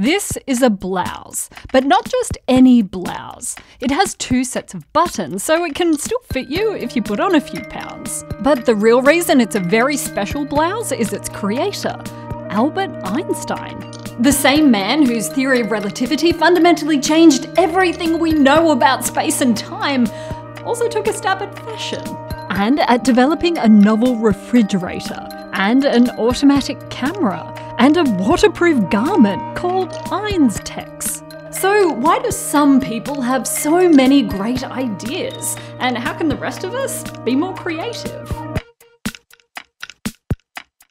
This is a blouse, but not just any blouse. It has two sets of buttons, so it can still fit you if you put on a few pounds. But the real reason it's a very special blouse is its creator, Albert Einstein. The same man whose theory of relativity fundamentally changed everything we know about space and time also took a stab at fashion and at developing a novel refrigerator and an automatic camera and a waterproof garment called Einstex. So, why do some people have so many great ideas? And how can the rest of us be more creative?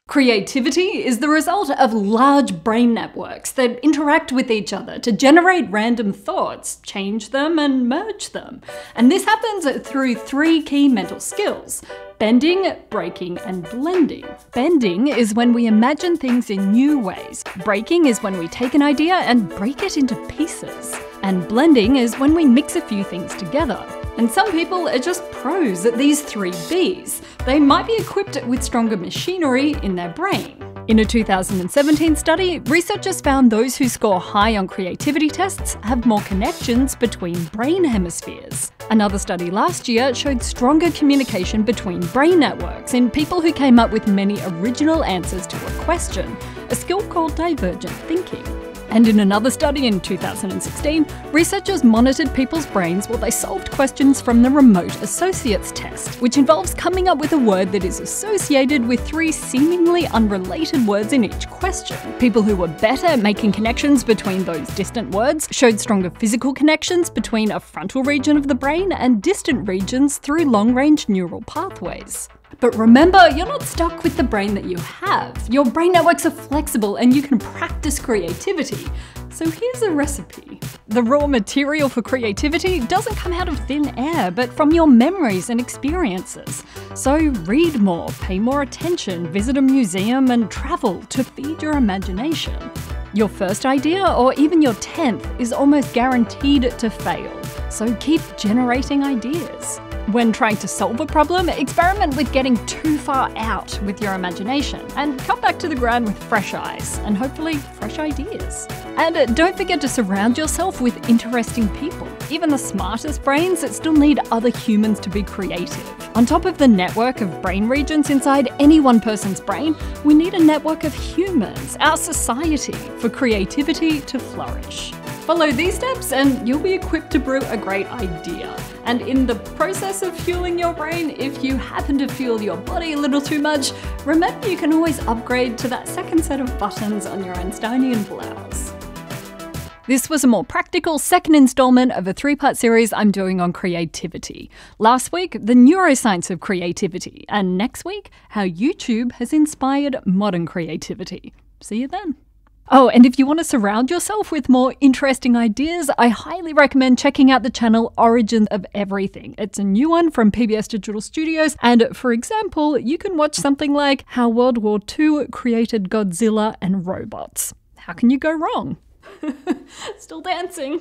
Creativity is the result of large brain networks that interact with each other to generate random thoughts, change them, and merge them. And this happens through three key mental skills bending, breaking, and blending. Bending is when we imagine things in new ways. Breaking is when we take an idea and break it into pieces. And blending is when we mix a few things together. And some people are just pros at these three Bs. They might be equipped with stronger machinery in their brain. In a 2017 study, researchers found those who score high on creativity tests have more connections between brain hemispheres. Another study last year showed stronger communication between brain networks in people who came up with many original answers to a question, a skill called divergent thinking. And in another study in 2016, researchers monitored people's brains while they solved questions from the Remote Associates test, which involves coming up with a word that is associated with three seemingly unrelated words in each question. People who were better at making connections between those distant words showed stronger physical connections between a frontal region of the brain and distant regions through long range neural pathways. But remember, you're not stuck with the brain that you have. Your brain networks are flexible and you can practice creativity. So here's a recipe. The raw material for creativity doesn't come out of thin air, but from your memories and experiences. So read more, pay more attention, visit a museum, and travel to feed your imagination. Your first idea, or even your 10th, is almost guaranteed to fail. So keep generating ideas. When trying to solve a problem, experiment with getting too far out with your imagination and come back to the ground with fresh eyes and hopefully fresh ideas. And uh, don't forget to surround yourself with interesting people. Even the smartest brains that still need other humans to be creative. On top of the network of brain regions inside any one person's brain, we need a network of humans, our society, for creativity to flourish. Follow these steps and you'll be equipped to brew a great idea. And in the process of fueling your brain, if you happen to fuel your body a little too much, remember you can always upgrade to that second set of buttons on your Einsteinian blouse. This was a more practical second installment of a three part series I'm doing on creativity. Last week, the neuroscience of creativity, and next week, how YouTube has inspired modern creativity. See you then. Oh, and if you want to surround yourself with more interesting ideas, I highly recommend checking out the channel Origin of Everything. It's a new one from PBS Digital Studios, and for example, you can watch something like How World War II Created Godzilla and Robots. How can you go wrong? Still dancing.